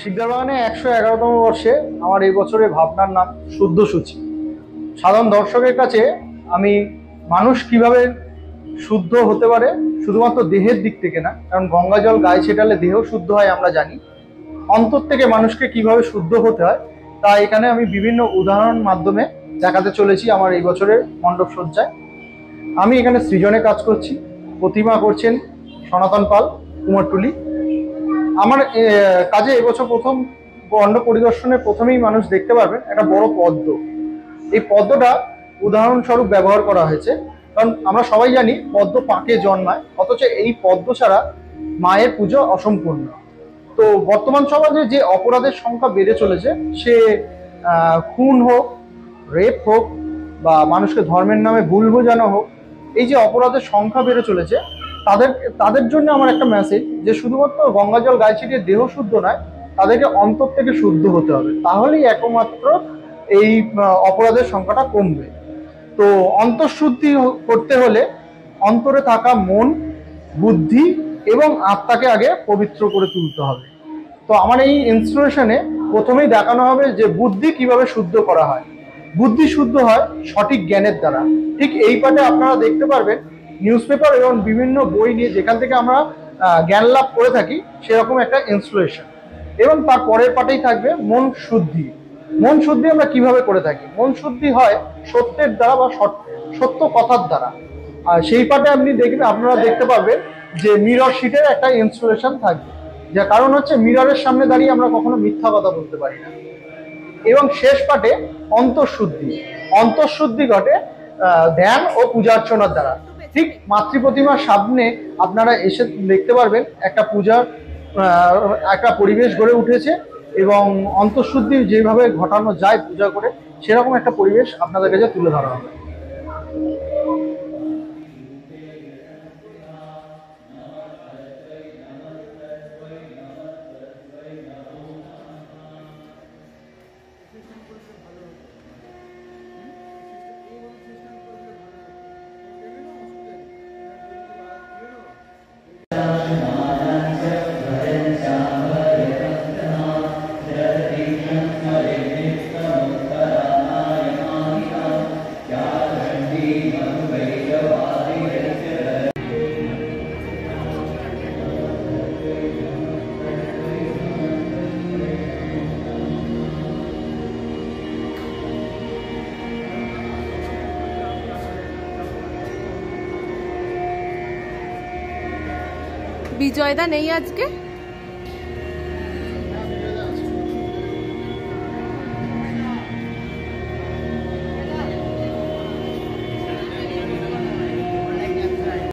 শিকদার বাগানে একশো এগারোতম বর্ষে আমার এই বছরের ভাবনার নাম শুদ্ধ সূচি। সাধারণ দর্শকের কাছে আমি মানুষ কীভাবে শুদ্ধ হতে পারে শুধুমাত্র দেহের দিক থেকে না, কারণ গঙ্গা জল গায়ে ছেটালে দেহ শুদ্ধ হয় আমরা জানি। অন্তর থেকে মানুষকে কীভাবে শুদ্ধ হতে হয়, তা এখানে আমি বিভিন্ন উদাহরণ মাধ্যমে দেখাতে চলেছি আমার এই বছরের মণ্ডপ সজ্জায়। আমি এখানে সৃজনে কাজ করছি, প্রতিমা করছেন সনাতন পাল কুমারটুলি। আমার কাজে এবছর প্রথম মণ্ডপ পরিদর্শনে প্রথমেই মানুষ দেখতে পারবেন একটা বড় পদ্ম। এই পদ্মটা উদাহরণস্বরূপ ব্যবহার করা হয়েছে। কারণ আমরা সবাই জানি পদ্ম পাকে জন্মায়, অথচ এই পদ্ম ছাড়া মায়ের পুজো অসম্পূর্ণ। তো বর্তমান সমাজে যে অপরাধের সংখ্যা বেড়ে চলেছে, সে খুন হোক, রেপ হোক, বা মানুষকে ধর্মের নামে ভুল বোঝানো হোক, এই যে অপরাধের সংখ্যা বেড়ে চলেছে তাদের তাদের জন্য আমার একটা মেসেজ যে শুধুমাত্র গঙ্গা জল গায়ে ছিটিয়ে দেহ শুদ্ধ নয়, তাদেরকে অন্তর থেকে শুদ্ধ হতে হবে। তাহলেই একমাত্র এই অপরাধের সংখ্যাটা কমবে। তো অন্তঃশুদ্ধি করতে হলে অন্তরে থাকা মন, বুদ্ধি এবং আত্মাকে আগে পবিত্র করে তুলতে হবে। তো আমার এই ইনস্টলেশনে প্রথমেই দেখানো হবে যে বুদ্ধি কীভাবে শুদ্ধ করা হয়। বুদ্ধি শুদ্ধ হয় সঠিক জ্ঞানের দ্বারা। ঠিক এই পাঠে আপনারা দেখতে পারবেন নিউজ পেপার এবং বিভিন্ন বই নিয়ে যেখান থেকে আমরা জ্ঞান লাভ করে থাকি, সেরকম একটা ইনস্টলেশন এবং তার পরের পাটেই থাকবে মন শুদ্ধি। মন শুদ্ধি আমরা কীভাবে করে থাকি? মন শুদ্ধি হয় সত্যের দ্বারা বা সত্য কথার দ্বারা। আর সেই পাটে আপনি দেখবেন, আপনারা দেখতে পাবেন যে মিরর শিটের একটা ইনস্টলেশন থাকবে। যার কারণ হচ্ছে মিররের সামনে দাঁড়িয়ে আমরা কখনো মিথ্যা কথা বলতে পারি না। এবং শেষ পাটে অন্তঃশুদ্ধি। অন্তঃশুদ্ধি ঘটে ধ্যান ও পূজার্চনার দ্বারা। ঠিক মাতৃ প্রতিমার সামনে আপনারা এসে দেখতে পারবেন একটা পূজার একটা পরিবেশ গড়ে উঠেছে এবং অন্তঃশুদ্ধি যেভাবে ঘটানো যায় পূজা করে, সেরকম একটা পরিবেশ আপনাদের কাছে তুলে ধরা হবে। Obrigado. বিজয়দা নেই আজকে?